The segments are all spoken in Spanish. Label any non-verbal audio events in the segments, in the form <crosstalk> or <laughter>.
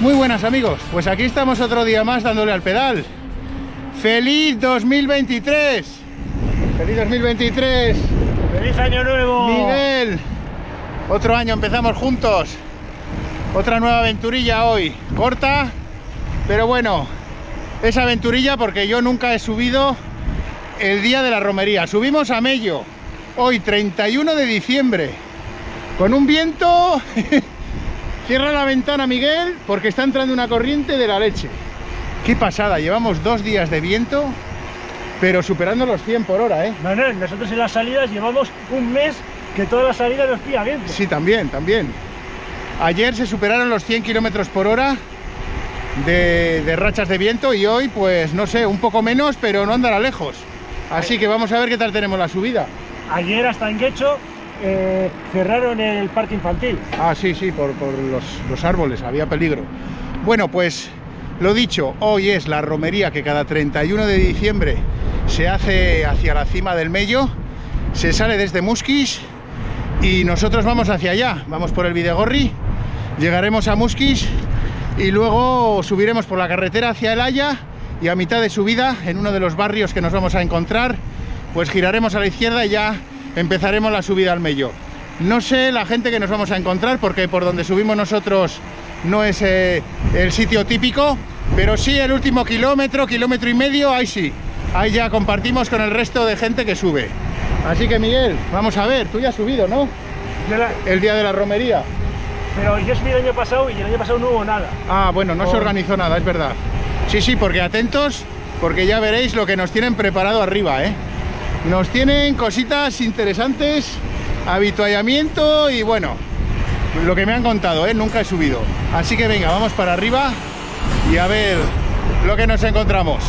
Muy buenas amigos, pues aquí estamos otro día más dándole al pedal. ¡Feliz 2023! ¡Feliz 2023! ¡Feliz Año Nuevo! Miguel, otro año empezamos juntos. Otra nueva aventurilla hoy. Corta, pero bueno, es aventurilla porque yo nunca he subido el día de la romería. Subimos a Mello, hoy 31 de diciembre, con un viento... Cierra la ventana, Miguel, porque está entrando una corriente de la leche. Qué pasada, llevamos dos días de viento, pero superando los 100 por hora, ¿eh? No, no, nosotros en las salidas llevamos un mes que todas las salidas nos pilla viento. Sí, también, también. Ayer se superaron los 100 kilómetros por hora de, de, rachas de viento y hoy, pues no sé, un poco menos, pero no andará lejos. Así que vamos a ver qué tal tenemos la subida. Ayer hasta en Guecho eh, cerraron el parque infantil. Ah, sí, sí, por, los, árboles, había peligro. Bueno, pues lo dicho, hoy es la romería que cada 31 de diciembre se hace hacia la cima del Mello, se sale desde Musquis y nosotros vamos hacia allá, vamos por el Videgorri, llegaremos a Musquis y luego subiremos por la carretera hacia el Haya y a mitad de subida, en uno de los barrios que nos vamos a encontrar, pues giraremos a la izquierda y ya empezaremos la subida al Mello. No sé la gente que nos vamos a encontrar porque por donde subimos nosotros no es eh, el sitio típico, pero sí el último kilómetro, kilómetro y medio, ahí sí. Ahí ya compartimos con el resto de gente que sube. Así que Miguel, vamos a ver, tú ya has subido, ¿no? La... El día de la romería. Pero yo subí el año pasado y el año pasado no hubo nada. Ah, bueno, no oh. se organizó nada, es verdad. Sí, sí, porque atentos, porque ya veréis lo que nos tienen preparado arriba, ¿eh? Nos tienen cositas interesantes, habituallamiento y bueno, lo que me han contado, ¿eh? nunca he subido. Así que venga, vamos para arriba y a ver lo que nos encontramos.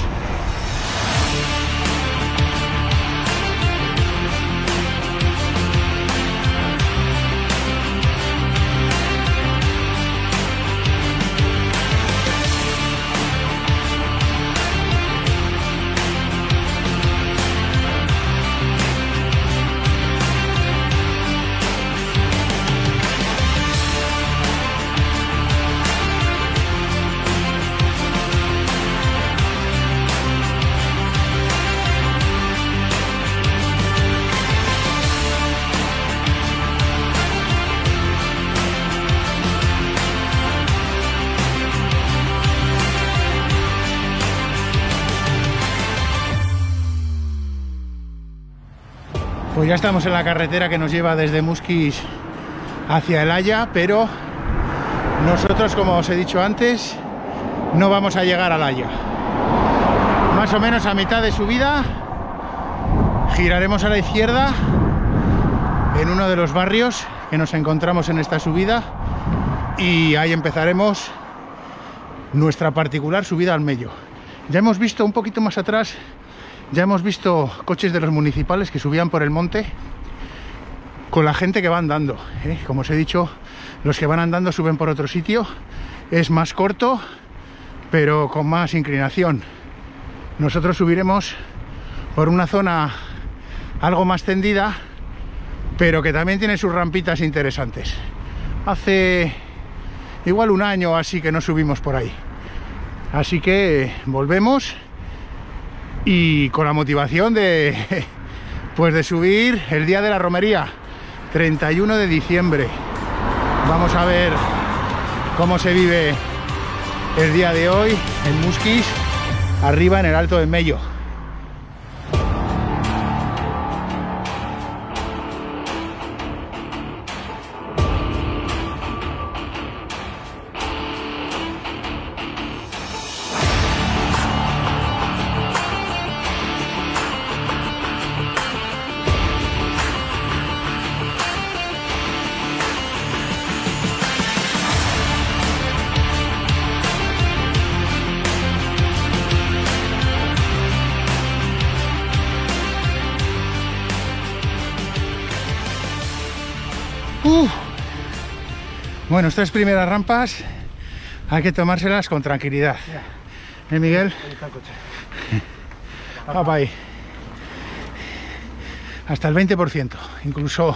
Pues ya estamos en la carretera que nos lleva desde Musquis hacia el Haya, pero nosotros, como os he dicho antes, no vamos a llegar al Haya. Más o menos a mitad de subida giraremos a la izquierda en uno de los barrios que nos encontramos en esta subida y ahí empezaremos nuestra particular subida al Mello. Ya hemos visto un poquito más atrás ya hemos visto coches de los municipales que subían por el monte con la gente que va andando. ¿eh? Como os he dicho, los que van andando suben por otro sitio. Es más corto, pero con más inclinación. Nosotros subiremos por una zona algo más tendida, pero que también tiene sus rampitas interesantes. Hace igual un año así que no subimos por ahí. Así que volvemos y con la motivación de <laughs> pues de subir el día de la romería 31 de diciembre. Vamos a ver cómo se vive el día de hoy en Musquis arriba en el Alto de Mello Bueno, estas primeras rampas hay que tomárselas con tranquilidad. ¿Eh, Miguel? Papá ahí. Hasta el 20%, incluso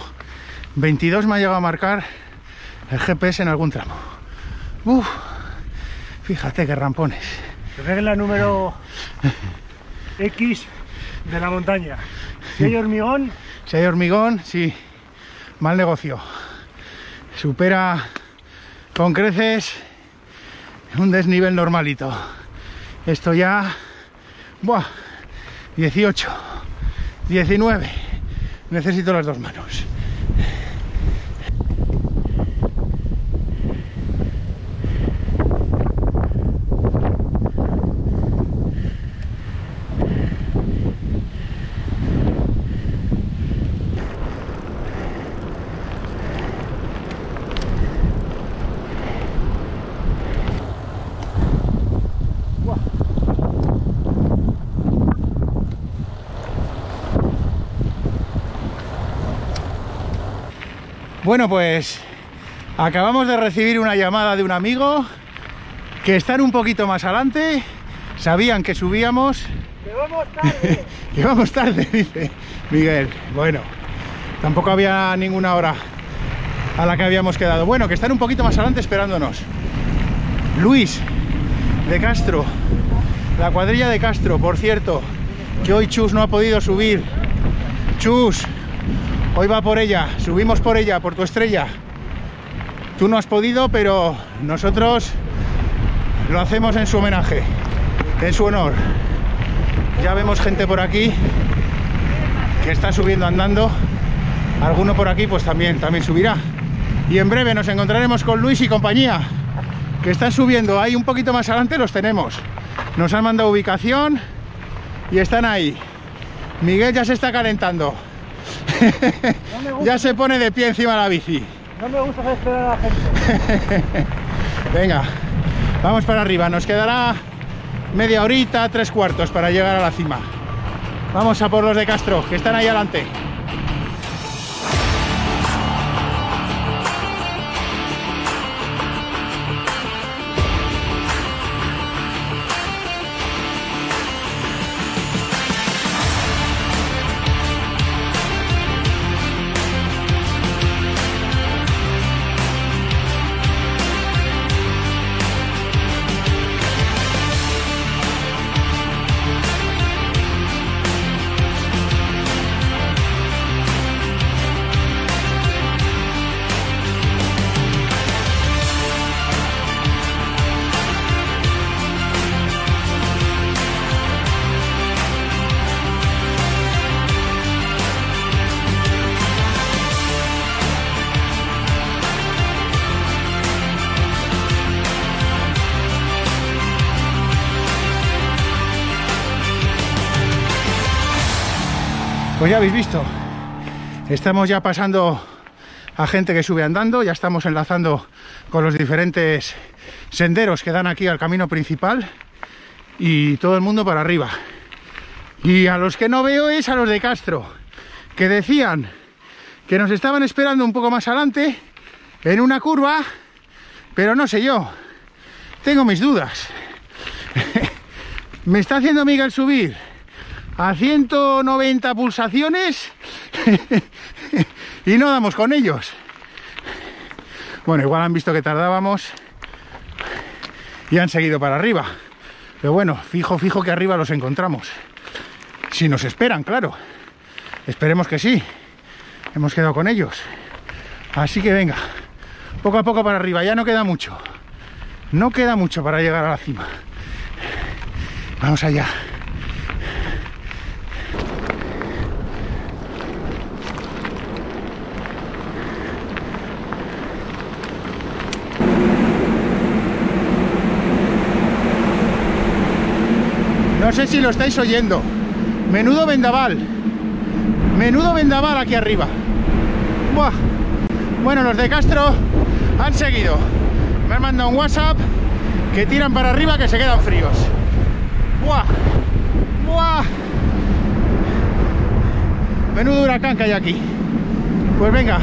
22 me ha llegado a marcar el GPS en algún tramo. Uf, Fíjate qué rampones. Es la número X de la montaña. Si hay hormigón, Si hay hormigón, sí, mal negocio. Supera con creces un desnivel normalito. Esto ya, buah, 18, 19. Necesito las dos manos. Bueno, pues acabamos de recibir una llamada de un amigo que están un poquito más adelante. Sabían que subíamos. que vamos tarde. <laughs> Que vamos tarde, dice Miguel. Bueno, tampoco había ninguna hora a la que habíamos quedado. Bueno, que están un poquito más adelante esperándonos. Luis de Castro, la cuadrilla de Castro, por cierto, que hoy Chus no ha podido subir. Chus, hoy va por ella, subimos por ella, por tu estrella. Tú no has podido, pero nosotros lo hacemos en su homenaje, en su honor. Ya vemos gente por aquí que está subiendo andando. Alguno por aquí pues también, también subirá. Y en breve nos encontraremos con Luis y compañía, que están subiendo ahí un poquito más adelante, los tenemos. Nos han mandado ubicación y están ahí. Miguel ya se está calentando. No <laughs> ya se pone de pie encima de la bici. no me gusta esperar a la gente. <laughs> Venga, vamos para arriba. Nos quedará media horita, tres cuartos para llegar a la cima. Vamos a por los de Castro, que están ahí adelante. Pues ya habéis visto, estamos ya pasando a gente que sube andando, ya estamos enlazando con los diferentes senderos que dan aquí al camino principal y todo el mundo para arriba. Y a los que no veo es a los de Castro, que decían que nos estaban esperando un poco más adelante en una curva, pero no sé yo, tengo mis dudas. <laughs> Me está haciendo Miguel subir a 190 pulsaciones <laughs> y no damos con ellos. Bueno, igual han visto que tardábamos y han seguido para arriba. Pero bueno, fijo, fijo que arriba los encontramos. Si nos esperan, claro. Esperemos que sí. Hemos quedado con ellos. Así que venga, poco a poco para arriba. Ya no queda mucho. No queda mucho para llegar a la cima. Vamos allá. No si lo estáis oyendo. Menudo vendaval. Menudo vendaval aquí arriba. Buah. Bueno, los de Castro han seguido. Me han mandado un WhatsApp que tiran para arriba que se quedan fríos. Buah. Buah. Menudo huracán que hay aquí. Pues venga,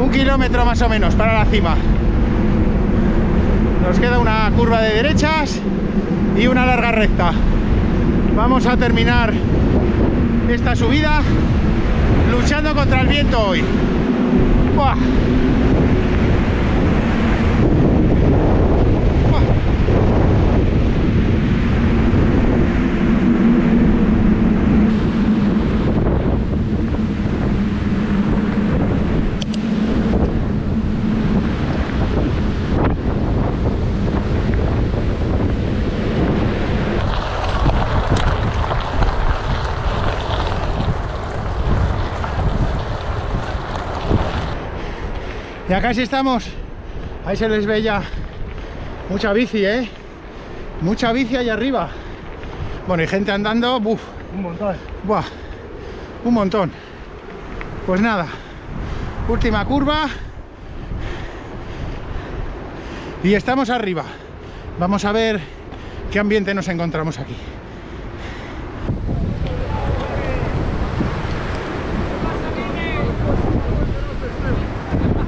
un kilómetro más o menos para la cima. Nos queda una curva de derechas y una larga recta. Vamos a terminar esta subida luchando contra el viento hoy. Casi estamos. Ahí se les ve ya mucha bici, ¿eh? Mucha bici ahí arriba. Bueno, y gente andando, buf, Un montón. buah, un montón. Pues nada, última curva. Y estamos arriba. Vamos a ver qué ambiente nos encontramos aquí.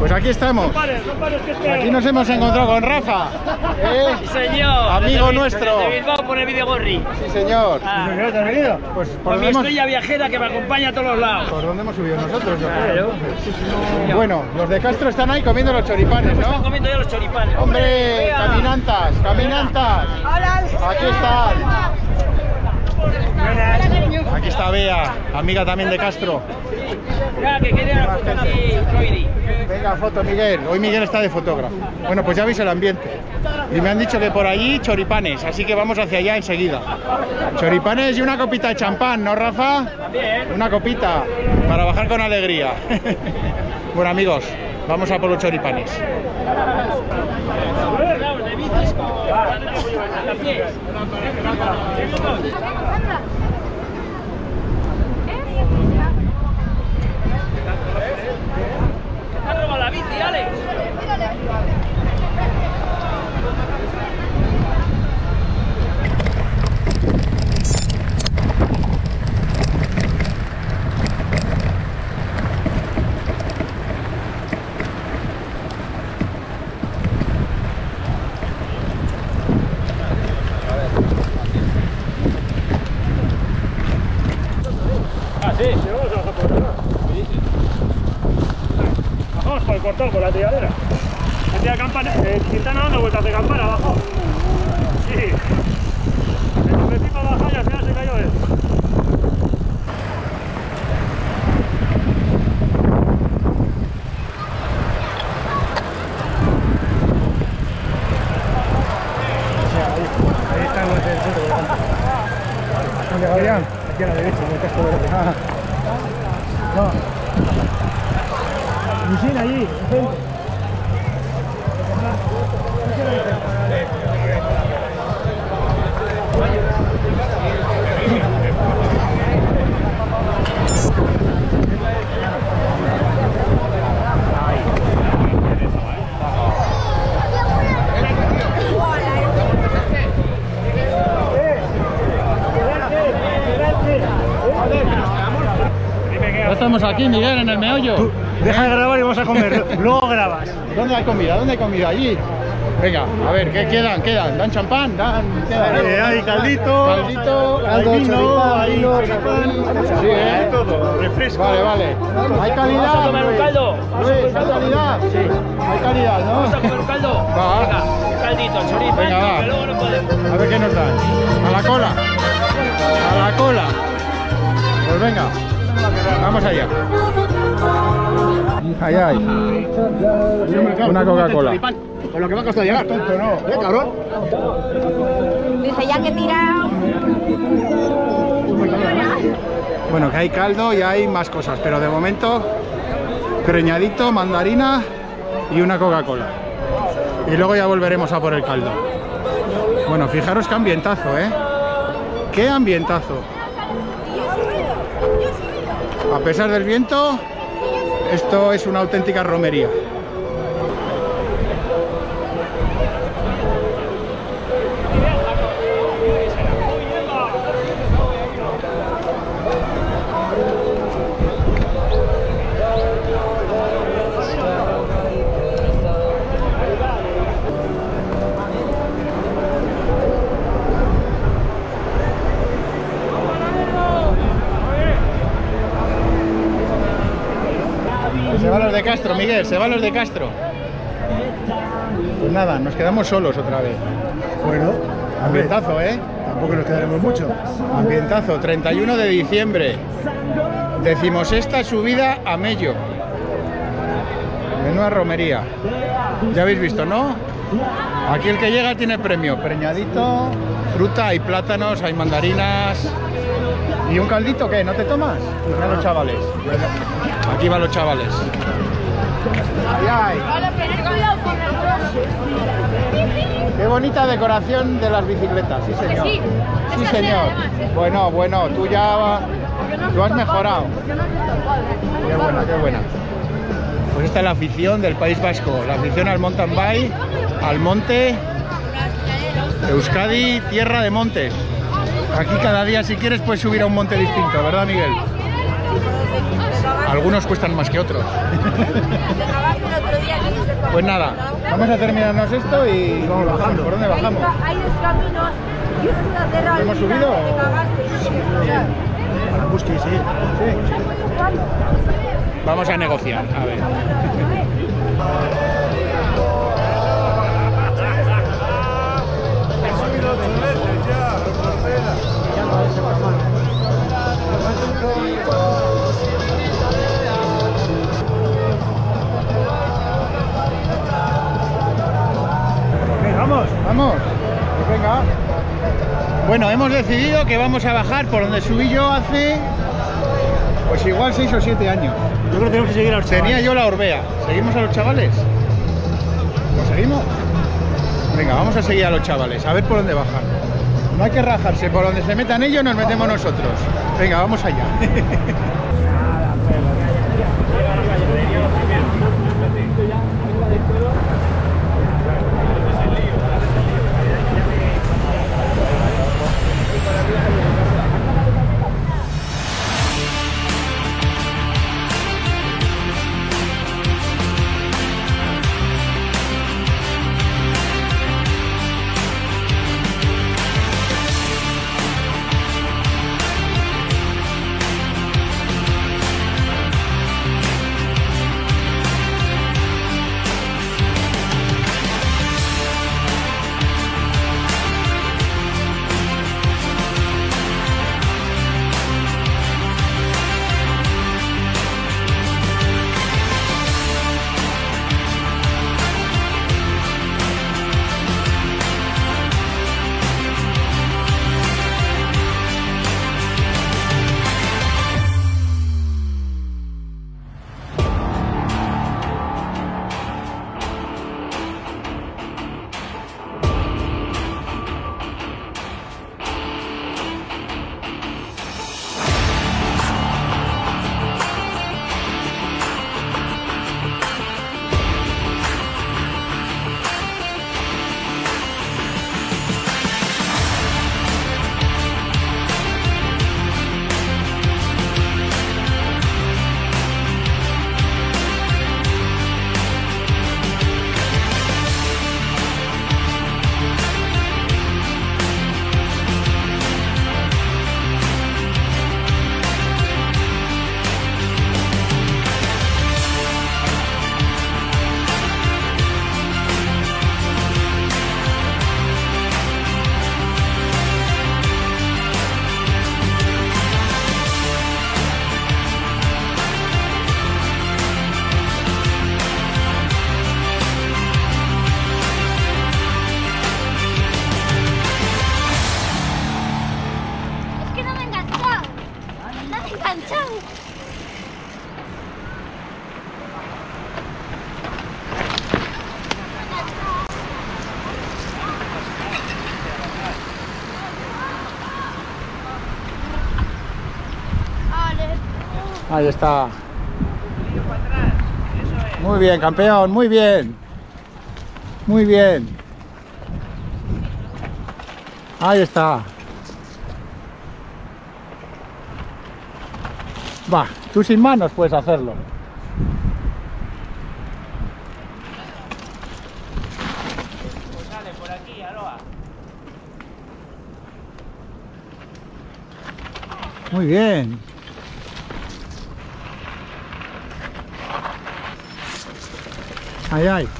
Pues aquí estamos. Pares, no pares que. Aquí nos hemos encontrado con Rafa. ¿eh? <laughs> Señor. Amigo Desde- nuestro. desde Bilbao por el Videogorri. Sí, señor. Ah, ¿Qué te has venido? Pues por por mi hemos, estrella viajera que me acompaña a todos los lados. por dónde hemos subido nosotros. yo creo, Claro. entonces. Bueno, los de Castro están ahí comiendo los choripanes, Están ¿no? comiendo ya los choripanes. Hombre, caminantas, caminantas. Aquí están. Aquí está Bea, amiga también de Castro. Venga, foto Miguel. Hoy Miguel está de fotógrafo. Bueno, pues ya veis el ambiente. Y me han dicho que por allí choripanes, así que vamos hacia allá enseguida. Choripanes y una copita de champán, ¿no, Rafa? Una copita para bajar con alegría. <laughs> bueno, amigos, vamos a por los choripanes. ရလေ aquí, Miguel, en el meollo. Deja de grabar y vamos a comer. Luego grabas. <laughs> ¿Dónde hay comida? ¿Dónde hay comida? Allí. Venga, a ver, ¿qué quedan? ¿Quedan? ¿Dan champán? ¿Dan? Eh, hay caldito, Caldito, hay caldo, vino, hay vino, champán, Sí, ¿eh? hay todo, refresco. Vale, vale. ¿Hay calidad? ¿Vamos a comer un caldo? ¿hay calidad? Sí. Hay calidad, ¿Vamos a comer ¿no? un caldo? Va. Venga, caldito, choripán, Venga, va. luego no podemos. A ver qué nos dan. A la cola. A la cola. Pues venga. Vamos allá. Allá hay. Una Coca-Cola. Con lo que me ha costado llegar. Tonto, no. ¿Eh, cabrón? Dice, ya que tira. Bueno, que hay caldo y hay más cosas, pero de momento preñadito, mandarina y una Coca-Cola. Y luego ya volveremos a por el caldo. Bueno, fijaros qué ambientazo, ¿eh? ¡Qué ambientazo! A pesar del viento, esto es una auténtica romería. Se van los de Castro. Pues nada, nos quedamos solos otra vez. Bueno, Ambientazo, ¿eh? tampoco nos quedaremos mucho. Ambientazo, 31 de diciembre. Decimosexta subida a Mello. Menuda romería. Ya habéis visto, ¿no? Aquí el que llega tiene premio. Preñadito, fruta, hay plátanos, hay mandarinas. ¿Y un caldito qué? ¿No te tomas? Pues van los chavales. Aquí van los chavales. Ay, ay. Qué bonita decoración de las bicicletas, sí señor. sí. Señor. ¿eh? Bueno, bueno, tú ya tú has mejorado. Qué buena, qué buena. Pues esta es la afición del País Vasco, la afición al mountain bike, al monte, Euskadi, tierra de montes. Aquí cada día si quieres puedes subir a un monte distinto, ¿verdad Miguel? Algunos cuestan más que otros. Pues nada, vamos a terminarnos esto y vamos bajando. ¿Por dónde bajamos? Hay dos caminos y ¿Hemos subido? Busqui, sí. Vamos a negociar, a ver. Vamos. Vamos, pues venga. Bueno, hemos decidido que vamos a bajar por donde subí yo hace, pues igual 6 o 7 años. Yo creo que tenemos que seguir a los Tenía yo la Orbea. ¿Seguimos a los chavales? ¿Lo seguimos? Venga, vamos a seguir a los chavales, a ver por dónde bajan. No hay que rajarse, por donde se metan ellos nos metemos nosotros. Venga, vamos allá. <laughs> Ahí está. Muy bien, campeón, muy bien. Muy bien. Ahí está. Va, tú sin manos puedes hacerlo. Muy bien. Ay, ay.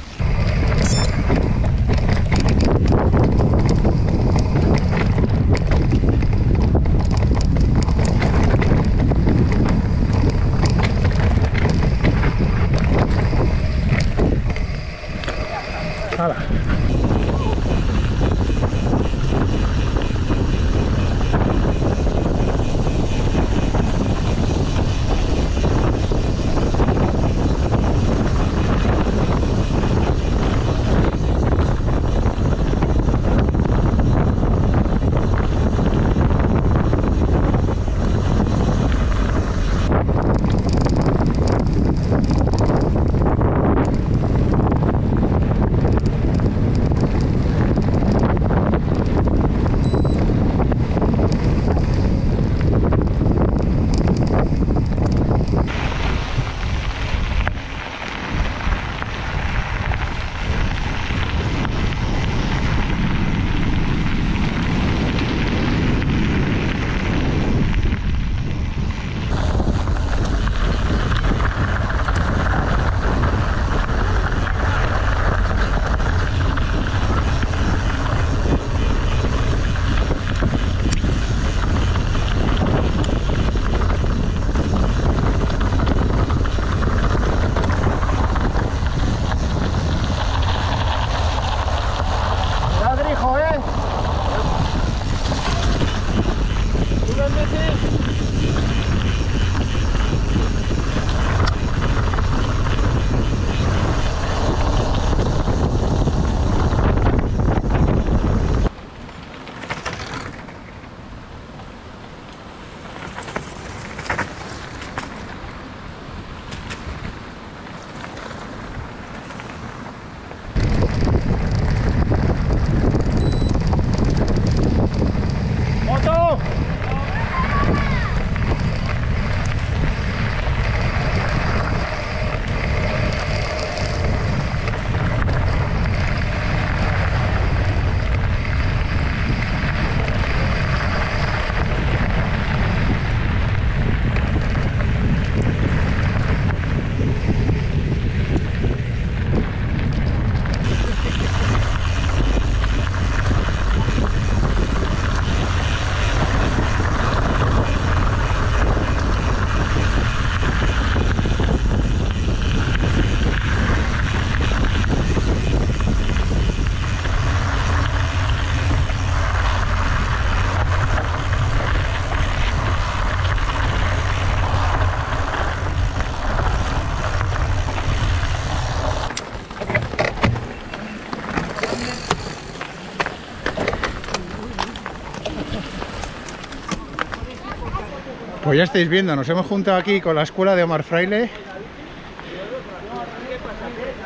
Ya estáis viendo, nos hemos juntado aquí con la escuela de Omar Fraile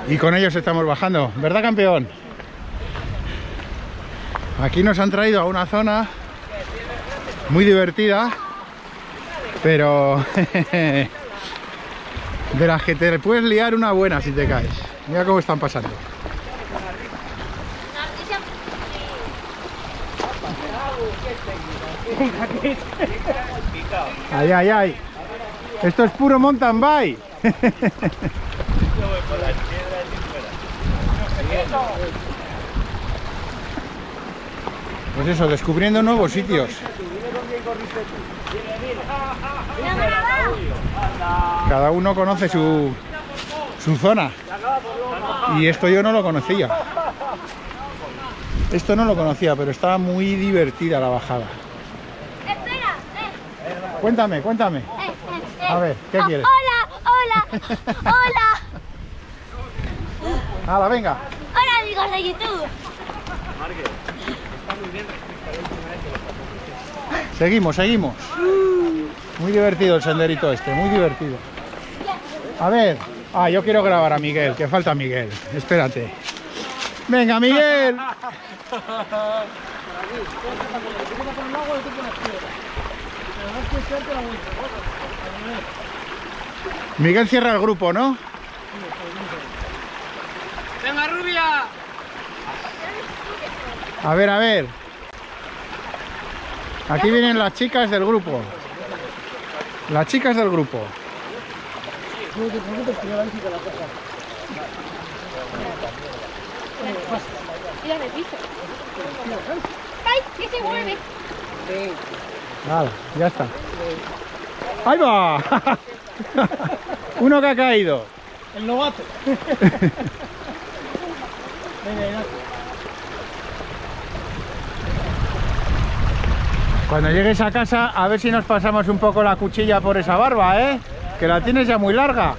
y con ellos estamos bajando, ¿verdad campeón? Aquí nos han traído a una zona muy divertida, pero <laughs> de las que te puedes liar una buena si te caes. Mira cómo están pasando. Ay, ay, ay. Esto es puro mountain bike. Pues eso, descubriendo nuevos sitios. Cada uno conoce su, su zona. Y esto yo no lo conocía. Esto no lo conocía, pero estaba muy divertida la bajada. Espera, eh, Cuéntame, cuéntame. eh, eh, eh. A ver, ¿qué Oh, quieres? Hola, hola, <laughs> hola, Hala, venga. hola amigos de YouTube. Seguimos, seguimos. Muy divertido el senderito este, muy divertido. A ver. Ah, yo quiero grabar a Miguel, que falta Miguel. Espérate. Venga, Miguel. Miguel cierra el grupo, ¿no? ¡Venga, rubia! A ver, a ver. Aquí vienen las chicas del grupo. Las chicas del grupo. Mira el piso. ¡Ay, que se mueve! Nada, ya está. ¡Ahí va! Uno que ha caído. El novato. Cuando llegues a casa, a ver si nos pasamos un poco la cuchilla por esa barba, ¿eh? Que la tienes ya muy larga.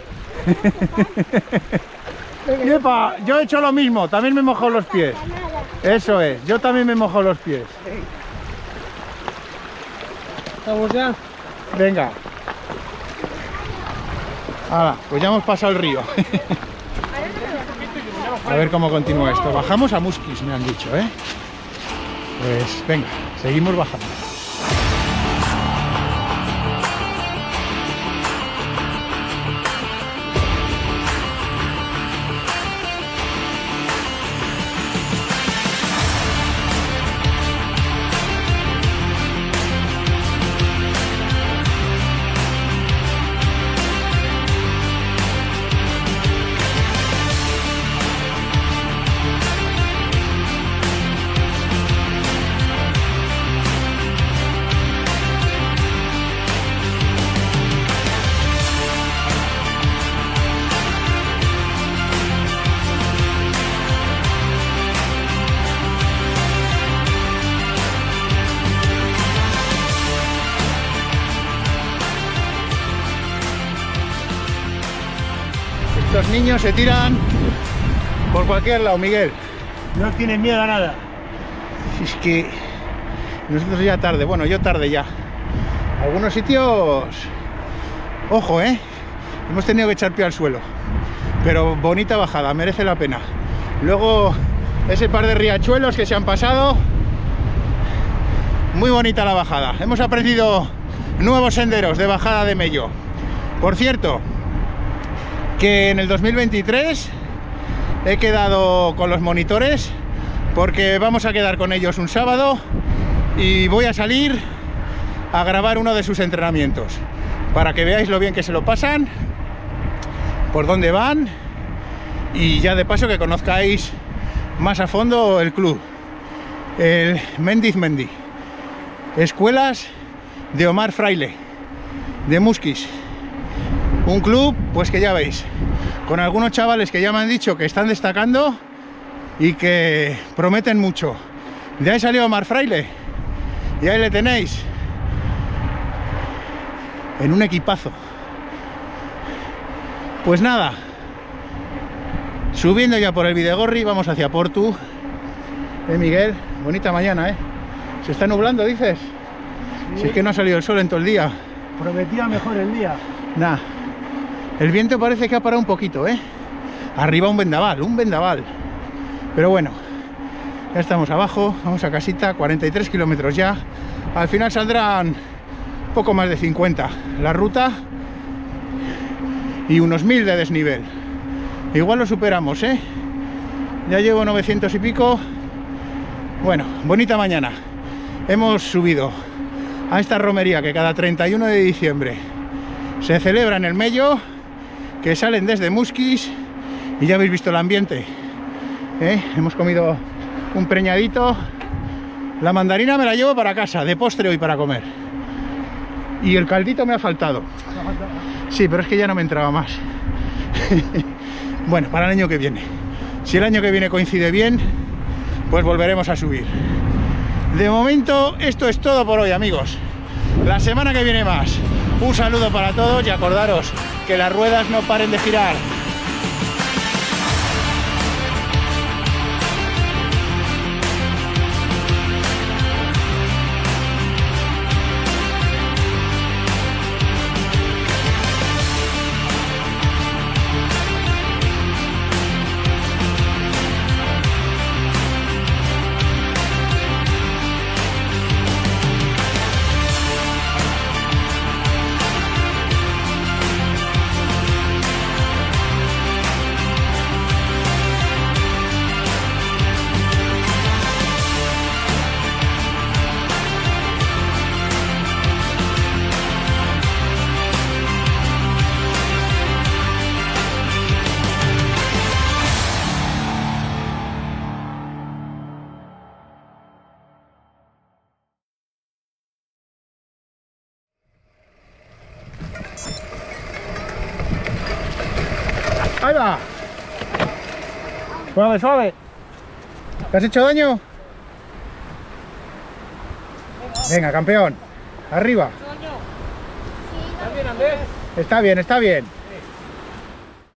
Yepa, yo he hecho lo mismo, también me mojo los pies. Eso es, yo también me mojo los pies. ¿Estamos ya? Venga. Ahora, pues ya hemos pasado el río. <laughs> A ver cómo continúa esto. Bajamos a Muskis, me han dicho, ¿eh? Pues venga, seguimos bajando. Niños se tiran por cualquier lado, Miguel. No tienen miedo a nada. Es que nosotros ya tarde, bueno, yo tarde ya. Algunos sitios, ojo, ¿eh? Hemos tenido que echar pie al suelo. Pero bonita bajada, merece la pena. Luego, ese par de riachuelos que se han pasado. Muy bonita la bajada. Hemos aprendido nuevos senderos de bajada de Mello. Por cierto, que en el 2023 he quedado con los monitores porque vamos a quedar con ellos un sábado y voy a salir a grabar uno de sus entrenamientos para que veáis lo bien que se lo pasan, por dónde van y ya de paso que conozcáis más a fondo el club, el Mendiz Mendi, Escuelas de Omar Fraile, de Musquis. Un club, pues que ya veis, con algunos chavales que ya me han dicho que están destacando y que prometen mucho. De ahí salió Omar Fraile y ahí le tenéis en un equipazo. Pues nada, subiendo ya por el Videgorri, vamos hacia Portu. Eh, Miguel, bonita mañana, ¿eh? Se está nublando, dices. Si es que no ha salido el sol en todo el día. Prometía mejor el día. Nah, el viento parece que ha parado un poquito, ¿eh? Arriba un vendaval, un vendaval. Pero bueno, ya estamos abajo, vamos a casita, 43 kilómetros ya. Al final saldrán poco más de 50 la ruta y unos 1000 de desnivel. Igual lo superamos, ¿eh? Ya llevo 900 y pico. Bueno, bonita mañana. Hemos subido a esta romería que cada 31 de diciembre se celebra en el Mello, que salen desde Musquis y ya habéis visto el ambiente. ¿eh? Hemos comido un preñadito. La mandarina me la llevo para casa, de postre hoy para comer. Y el caldito me ha faltado. Sí, pero es que ya no me entraba más. <laughs> bueno, para el año que viene. Si el año que viene coincide bien, pues volveremos a subir. De momento, esto es todo por hoy, amigos. La semana que viene más. Un saludo para todos y acordaros que las ruedas no paren de girar. Suave, suave. ¿Te has hecho daño? Venga, campeón. Arriba. Está bien, está bien.